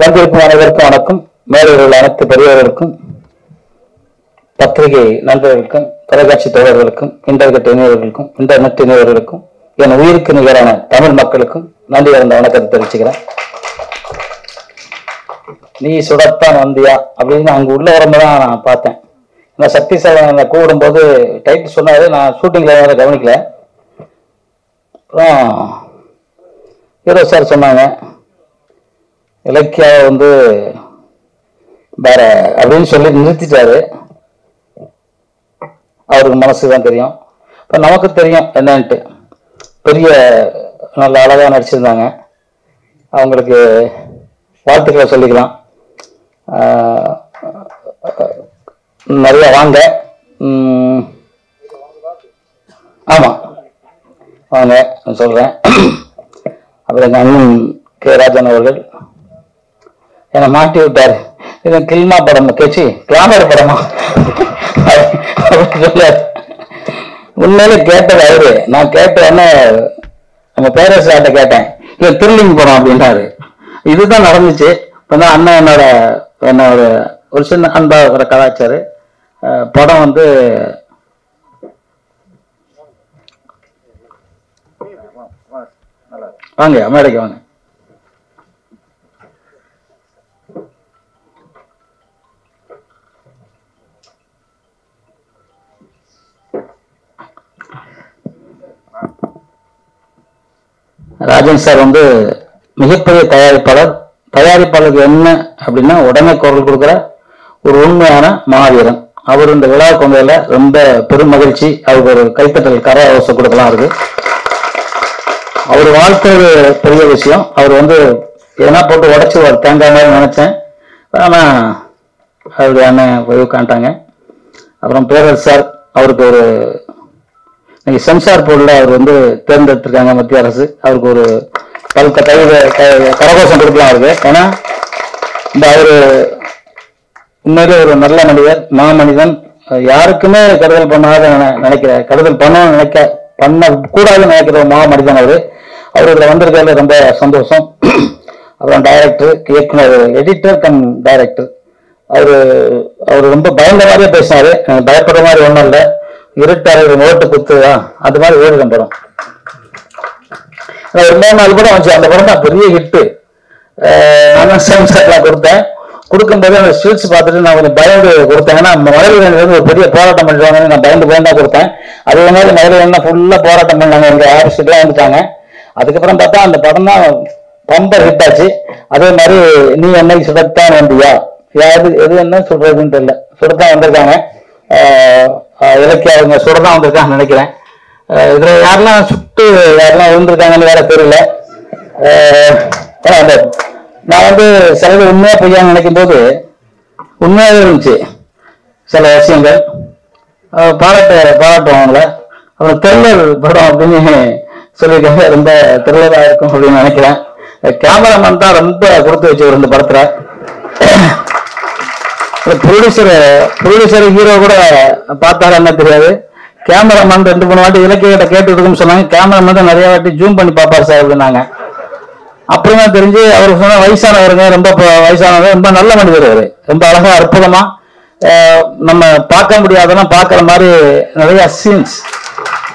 வந்திருக்கும் அனைவருக்கும் வணக்கம். மேலூரில் அனைத்து பெரியவர்களுக்கும் பத்திரிகை நண்பர்களுக்கும் தொலைக்காட்சி தோழர்களுக்கும் இன்டர்நெட் இணையவர்களுக்கும் இன்டர்நெட் இணையவர்களுக்கும் என் உயிருக்கு நிகரான தமிழ் மக்களுக்கும் நன்றி இருந்த வணக்கத்தை தெரிவிச்சுக்கிறேன். நீ சுடத்தான் வந்தியா அப்படின்னு அங்க உள்ள வரும்போது தான் நான் பார்த்தேன். நான் சக்தி சாதனை கூடும்போது டைட்டில் சொன்னாரு நான் ஷூட்டிங்ல வேறு கவனிக்கல. அப்புறம் ஹீரோ சார் சொன்னாங்க இலக்கியாவை வந்து வேற அப்படின்னு சொல்லி நிறுத்திட்டாரு. அவருக்கு மனசு தான் தெரியும். இப்போ நமக்கு தெரியும் என்னன்ட்டு. பெரிய நல்ல அழகாக நடிச்சிருந்தாங்க. அவங்களுக்கு வாழ்த்துக்களை சொல்லிக்கலாம். நிறைய வாங்க. ஆமாம் வாங்க நான் சொல்கிறேன் அப்புறம் எங்கள் அண்ணன் கே. ராஜன் அவர்கள் என்னை மாட்டி விட்டாரு. இது கில்மா படம் கேச்சு கிளாமர் படமா? உண்மையிலே கேட்டது அவரு. நான் கேட்ட உடனே நம்ம பேரரசாட்ட கேட்டேன். இது திருலிங் படம் அப்படின்றாரு. இதுதான் நடந்துச்சு. இப்பதான் அண்ணன் என்னோட என்னோட ஒரு சின்ன அன்பா இருக்கிற கலாச்சாரு படம் வந்து வாங்க மேடைக்கு வாங்க. ராஜன் சார் வந்து மிகப்பெரிய தயாரிப்பாளர். தயாரிப்பாளருக்கு என்ன அப்படின்னா உடனே குரல் கொடுக்குற ஒரு உண்மையான மாவீரன் அவர் இந்த விழாவுக்கு வந்ததுல ரொம்ப பெரும் மகிழ்ச்சி. அவருக்கு ஒரு கைத்தட்டல் கரவசம் கொடுக்கலாம் இருக்கு. அவர் வாழ்த்துறது பெரிய விஷயம். அவர் வந்து எதனா போட்டு உடச்சிடுவார் தேங்காய் மாதிரி நினைச்சேன். ஆனா அவருடைய அண்ணன் போய் காண்டாங்க அப்புறம் பேரர் சார் அவருக்கு ஒரு இன்னைக்கு சென்சார் போர்டில் அவர் வந்து தேர்ந்தெடுத்திருக்காங்க மத்திய அரசு. அவருக்கு ஒரு பல்க கைது கரகோஷம் கொடுக்கலாம் அவருக்கு. ஏன்னா இந்த அவரு உண்மையிலே ஒரு நல்ல மனிதர் மாமனிதன் யாருக்குமே கருதல் பண்ணாத நினைக்கிற கருதல் பண்ணணும்னு நினைக்க பண்ண கூடாதுன்னு நினைக்கிற ஒரு மாமனிதன் அவரு. அவர் இதில் வந்திருக்கிறதுல ரொம்ப சந்தோஷம். அப்புறம் டைரக்டர் இயக்குனர் எடிட்டர் கம் டைரக்டர் அவர் அவர் ரொம்ப பயந்த மாதிரியே பேசினார். எனக்கு பயப்படுற மாதிரி ஒன்றும் இல்லை. இருட்டறையில் ஓட்டு குத்துதா? அது மாதிரி ஓடுற படம் அது ஒரு மூணு நாலு படம் வந்துச்சு. அந்த படம் தான் பெரிய ஹிட்டு நான் தான் சென்சார்லாம் கொடுத்தேன். கொடுக்கும்போது அந்த ஸ்வீட்ஸ் பார்த்துட்டு நான் கொஞ்சம் பயந்து கொடுத்தேன். ஏன்னா மதுரை வந்து ஒரு பெரிய போராட்டம் பண்ணிடுவாங்க நான் பயந்து பயந்தா கொடுத்தேன். அதே மாதிரி மதுரை என்ன ஃபுல்லாக போராட்டம் பண்ணாங்க. எங்கள் ஆஃபீஸுக்குலாம் வந்துட்டாங்க. அதுக்கப்புறம் பார்த்தா அந்த படம் தான் பம்பர் ஹிட் ஆச்சு. அதே மாதிரி நீ என்னைக்கு சுடத்தான் வந்தியா? யாரு எது என்ன சொல்றதுன்னு தெரியல. சுடத்தான் வந்திருக்காங்க. இலக்கிய அவங்க சுடத்தான் வந்திருக்காங்கன்னு நினைக்கிறேன். இதில் இதுல யாரெல்லாம் சுட்டு யாரெல்லாம் விழுந்திருக்காங்கன்னு வேற தெரியல. அந்த நான் வந்து சிலது உண்மையா பொய்யான்னு நினைக்கும் போது உண்மையாவே இருந்துச்சு சில விஷயங்கள். பாராட்ட பாராட்டுவோம் அவங்கள. அப்புறம் த்ரில்லர் படம் அப்படின்னு சொல்லியிருக்காங்க. ரொம்ப த்ரில்லரா இருக்கும் அப்படின்னு நினைக்கிறேன். கேமராமேன் தான் ரொம்ப கொடுத்து வச்சு இந்த படத்துல. ப்ரொடியூசர் ப்ரொடியூசர் ஹீரோ கூட பார்த்தாரு என்ன தெரியாது. கேமராமேன் ரெண்டு மூணு வாட்டி இலக்கிய கிட்ட கேட்டு இருக்குன்னு சொன்னாங்க. கேமராமேன் தான் நிறைய வாட்டி ஜூம் பண்ணி பார்ப்பார் சார் அப்படின்னாங்க. அப்புறமா தெரிஞ்சு அவர் சொன்ன வயசானவருங்க ரொம்ப வயசானவங்க ரொம்ப நல்ல மனிதர் அவர் ரொம்ப அழகா அற்புதமா நம்ம பார்க்க முடியாதெல்லாம் பார்க்குற மாதிரி நிறைய சீன்ஸ்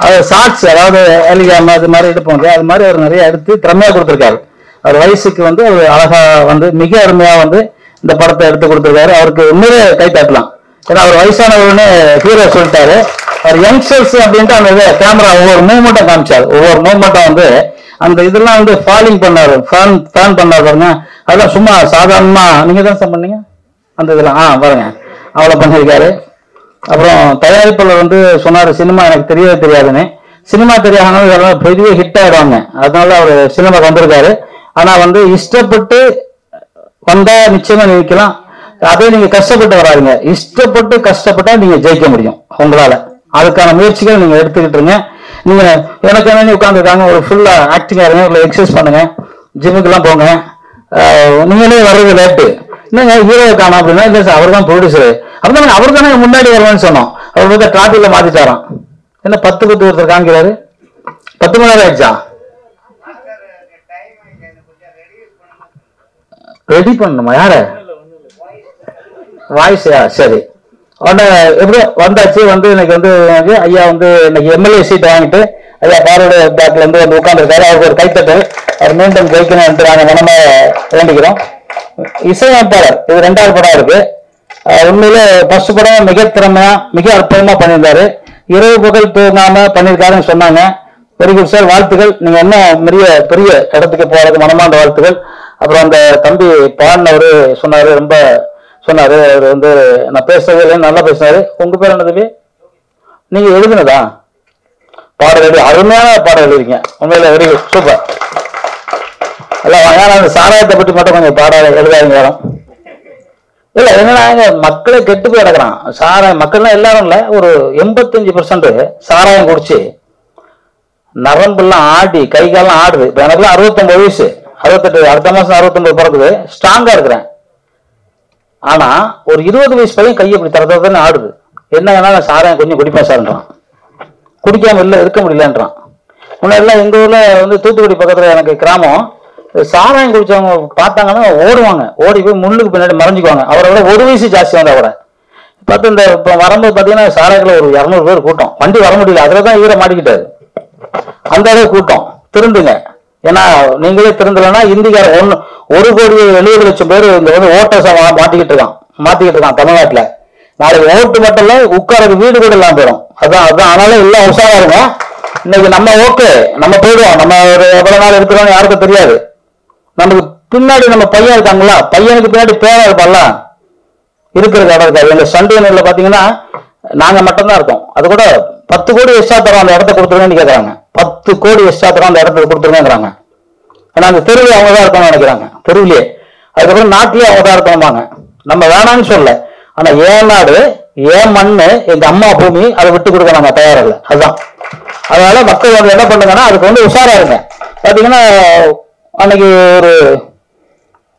அது ஷார்ட்ஸ் அதாவது எலிகாம அது மாதிரி எடுப்போம் இல்லையா? அது மாதிரி அவர் நிறைய எடுத்து திறமையாக கொடுத்துருக்காரு. அவர் வயசுக்கு வந்து அவர் அழகா வந்து மிக அருமையாக வந்து இந்த படத்தை எடுத்து கொடுத்துருக்காரு. அவருக்கு உண்மையிலே கை தட்டலாம். ஏன்னா அவர் வயசானவர்னு ஹீரோ சொல்லிட்டாரு. அவர் யங்ஸ்டர்ஸ் அப்படின்ட்டு அந்த இது கேமரா ஒவ்வொரு மூவ்மெண்ட்டும் காமிச்சார். ஒவ்வொரு மூவ்மெண்ட்டும் வந்து அந்த இதெல்லாம் வந்து ஃபாலிங் பண்ணாரு. ஃபேன் ஃபேன் பண்ணார் பாருங்க. அதெல்லாம் சும்மா சாதாரணமா நீங்க தான் சார் பண்ணீங்க? அந்த இதெல்லாம் ஆ பாருங்க. அவ்வளோ பண்ணியிருக்காரு. அப்புறம் தயாரிப்பாளர் வந்து சொன்னார் சினிமா எனக்கு தெரியவே தெரியாதுன்னு. சினிமா தெரியாதனால இதெல்லாம் பெரிய ஹிட் ஆயிடுவாங்க. அதனால அவர் சினிமாக்கு வந்திருக்காரு. ஆனால் வந்து இஷ்டப்பட்டு வந்தா நிச்சயமா நிற்கலாம் அதே நீங்க கஷ்டப்பட்டு வராதுங்க. இஷ்டப்பட்டு கஷ்டப்பட்டா நீங்க ஜெயிக்க முடியும். உங்களால. அதுக்கான முயற்சிகள் நீங்க எடுத்துக்கிட்டுருங்க நீங்க எனக்கு என்ன உட்காந்துருக்காங்க ஒரு ஃபுல்லா ஆக்டிங்கா இருங்க ஒரு எக்ஸசைஸ் பண்ணுங்க. ஜிம்முக்கெல்லாம் போங்க. நீங்களே வர்றது லேட்டு என்னங்க ஹீரோ காணும் அப்படின்னா இல்லை சார் அவர் தான் ப்ரொடியூசர் அப்படின்னா அவர் தானே முன்னாடி வருவான்னு சொன்னோம். அவர் வந்து டிராபிக்ல மாத்திட்டாராம். என்ன பத்து பத்து ஒருத்தர் காமிக்கிறாரு? பத்து மணி நேரம் ஆயிடுச்சா? ரெடி பண்ணணுமா? யார? வாய்ஸா சரி. உடனே எப்படியோ வந்தாச்சு. வந்து இன்னைக்கு வந்து ஐயா வந்து இன்னைக்கு எம்எல்ஏ சீட் வாங்கிட்டு ஐயா பாரோட பேக்ல இருந்து வந்து உட்காந்துருக்காரு அவருக்கு ஒரு கைத்தட்டு அவர் மீண்டும் ஜெயிக்கணும் நாங்கள் மனமா வேண்டிக்கிறோம். இசையமைப்பாளர். இது ரெண்டாவது படம் இருக்கு. அஹ் உண்மையிலே ஃபர்ஸ்ட் படம் மிக திறமையா மிக அற்புதமா பண்ணியிருந்தாரு. இரவு புகழ் தூங்காம பண்ணியிருக்காருன்னு சொன்னாங்க. வெரி குட் சார் வாழ்த்துக்கள். நீங்க என்ன பெரிய பெரிய இடத்துக்கு போறது மனமார்ந்த வாழ்த்துக்கள். அப்புறம் அந்த தம்பி பாடினவரு சொன்னாரு ரொம்ப சொன்னாரு. அவர் வந்து நான் பேசவே இல்லை நல்லா பேசினாரு. உங்க பேர் என்ன தம்பி? நீங்க எழுதுனதா? பாடல் எழுதி அருமையான பாடல் எழுதிருக்கீங்க. உண்மையில வெரி குட் சூப்பர் எல்லாம் வாங்க அந்த சாராயத்தை பற்றி மட்டும் கொஞ்சம் பாட எழுதாதீங்க வரும் இல்ல என்னன்னா மக்களே கெட்டு போய் கிடக்குறான். சாராயம் மக்கள்லாம் எல்லாரும் இல்ல. ஒரு எண்பத்தஞ்சு பர்சன்ட் சாராயம் குடிச்சு நரம்பெல்லாம் ஆடி கை காலம் ஆடுது. இப்ப எனக்குலாம் அறுபத்தொன்பது வயசு. அறுபத்தெட்டு அடுத்த மாதம் அறுபத்தொன்பது பிறகுது ஸ்ட்ராங்காக இருக்கிறேன். ஆனால் ஒரு இருபது வயசு பையன் கையை இப்படி தர ஆடுது. என்ன வேணா நான் சாராயம் கொஞ்சம் குடிப்பேன் சார்ன்றான். குடிக்காம இல்லை இருக்க முடியலன்றான். முன்னாடிலாம் எங்கள் ஊரில் வந்து தூத்துக்குடி பக்கத்தில் எனக்கு கிராமம். சாராயம் குடிச்சவங்க பார்த்தாங்கன்னா ஓடுவாங்க. ஓடி போய் முள்ளுக்கு பின்னாடி மறைஞ்சுக்குவாங்க. அவரை விட ஒரு வயசு ஜாஸ்தி வந்து அவரை பார்த்து இந்த இப்போ வரும்போது பார்த்தீங்கன்னா சாராயத்தில் ஒரு இரநூறு பேர் கூட்டம். வண்டி வர முடியல. அதில் தான் ஈர மாட்டிக்கிட்டாரு. அந்த அளவு கூட்டம். திருந்துங்க. ஏன்னா நீங்களே திறந்தலைன்னா இந்திக்கார ஒன்று ஒரு கோடி எழுபது லட்சம் பேர் இந்த வந்து ஓட்டர்ஸை மாட்டிக்கிட்டு இருக்கான். மாத்திக்கிட்டு இருக்கான் தமிழ்நாட்டில். நாளைக்கு ஓட்டு மட்டும் இல்ல உட்காரது வீடு கூட இல்லாமல் போயிடும். அதான் அதான் அதனால எல்லாம் உஷாரா இருங்க. இன்னைக்கு நம்ம ஓகே நம்ம போயிடுவோம். நம்ம ஒரு எவ்வளவு நாள் இருக்கிறோம்னு யாருக்கும் தெரியாது. நமக்கு பின்னாடி நம்ம பையன் இருக்காங்களா பையனுக்கு பின்னாடி பேரா இருப்பான்ல. இருக்கிற இடம் இருக்காது. எங்க சண்டே நேரில் பாத்தீங்கன்னா நாங்க மட்டும்தான் இருக்கோம். அது கூட பத்து கோடி எக்ஸ்ட்ரா தரோம் அந்த இடத்த கொடுத்துருங்கன்னு கேட்கறாங்க பத்து கோடி எக்ஸ்ட்ரா அந்த இடத்துல கொடுத்துருங்கிறாங்க ஏன்னா அந்த தெருவில் அவங்க தான் இருக்கணும்னு நினைக்கிறாங்க. தெருவிலேயே அதுக்கப்புறம் நாட்டிலேயே அவங்க தான் இருக்கணுமாங்க நம்ம வேணாம்னு சொல்ல ஆனா ஏன் நாடு ஏன் மண்ணு எங்க அம்மா பூமி அதை விட்டு கொடுக்க நாங்க தயாரில்லை அதுதான். அதனால மக்கள் வந்து என்ன பண்ணுங்கன்னா அதுக்கு வந்து உஷாரா இருங்க. பாத்தீங்கன்னா அன்னைக்கு ஒரு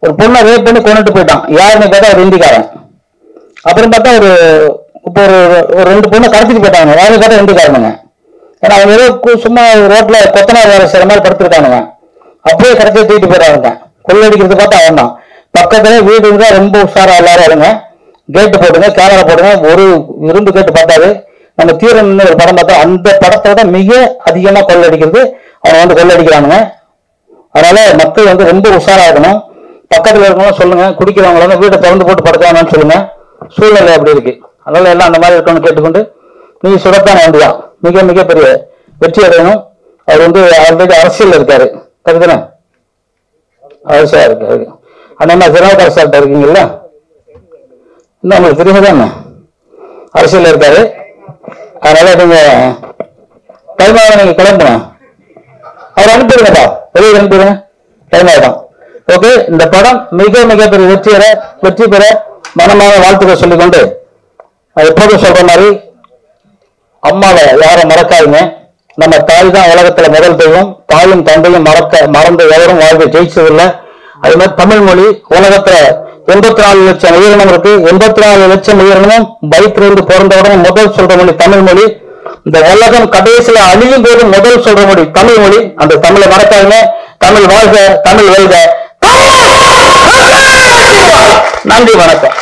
ஒரு பொண்ணை ரேப் பண்ணி கொண்டுட்டு போயிட்டான். யாருன்னு கேட்டா ஒரு இந்திக்காரன். அப்புறம் பார்த்தா ஒரு இப்போ ஒரு ஒரு ரெண்டு பொண்ணை கடத்திட்டு போயிட்டாங்க. யாருன்னு கேட்டா இந்திக்காரனுங்க. ஏன்னா அவங்க ஏதோ சும்மா ரோட்ல கொத்தனார் வேலை செய்யற மாதிரி படுத்திருக்கானுங்க. அப்படியே கடைசி தூக்கிட்டு போயிடாங்க கொள்ளடிக்கிறது பார்த்தா அவன் தான். பக்கத்துல வீடு இருந்தா ரொம்ப உஷாரா எல்லாரும் இருங்க. கேட்டு போடுங்க கேமரா போடுங்க ஒரு இரும்பு கேட்டு பார்த்தாரு நம்ம தீரன் ஒரு படம் பார்த்தா அந்த படத்தோட மிக அதிகமா கொள்ளடிக்கிறது அவன் வந்து கொள்ளடிக்கிறானுங்க அதனால மக்கள் வந்து ரொம்ப உஷாரா இருக்கணும். பக்கத்துல இருக்கவங்களும் சொல்லுங்க. குடிக்கிறவங்கள வந்து வீட்டை திறந்து போட்டு படுக்கலாம்னு சொல்லுங்க. சூழ்நிலை அப்படி இருக்கு. அதனால எல்லாம் அந்த மாதிரி இருக்கணும்னு கேட்டுக்கொண்டு நீ சுடத்தான வேண்டியதான் மிக மிக பெரிய வெற்றி அடையணும். அவர் வந்து ஆல்ரெடி அரசியல் இருக்காரு. கருதுன அரசியா இருக்காரு அண்ணா மாதிரி திருநாவுக்கரசு சார்ட்ட இருக்கீங்கல்ல? இன்னும் உங்களுக்கு தெரியாதானே அரசியல் இருக்காரு. அதனால நீங்க டைம் ஆக நீங்க கிளம்புங்க. அவர் அனுப்பிடுங்கப்பா. வெளியே அனுப்பிடுங்க. டைம் ஓகே இந்த படம் மிக மிகப்பெரிய வெற்றி பெற வெற்றி பெற மனமான வாழ்த்துக்கள் சொல்லிக்கொண்டு எப்போதும் சொல்ற மாதிரி அம்மாவை யாரும் மறக்காதீங்க. நம்ம தாய் தான் உலகத்துல முதல் தெய்வம். தாயும் தந்தையும் மறக்க மறந்து எவரும் வாழ்க்கை ஜெயிச்சதில்லை. அது மாதிரி தமிழ் மொழி உலகத்துல எண்பத்தி நாலு லட்சம் உயிரினம் இருக்கு. எண்பத்தி நாலு லட்சம் உயிரினமும் வயிற்றிலிருந்து பிறந்தவுடனே முதல் சொல்ற மொழி தமிழ் மொழி. இந்த உலகம் கடைசியில அழியும் போது முதல் சொல்ற மொழி தமிழ் மொழி. அந்த தமிழை மறக்காதீங்க. தமிழ் வாழ்க தமிழ் வெல்க. நன்றி வணக்கம்.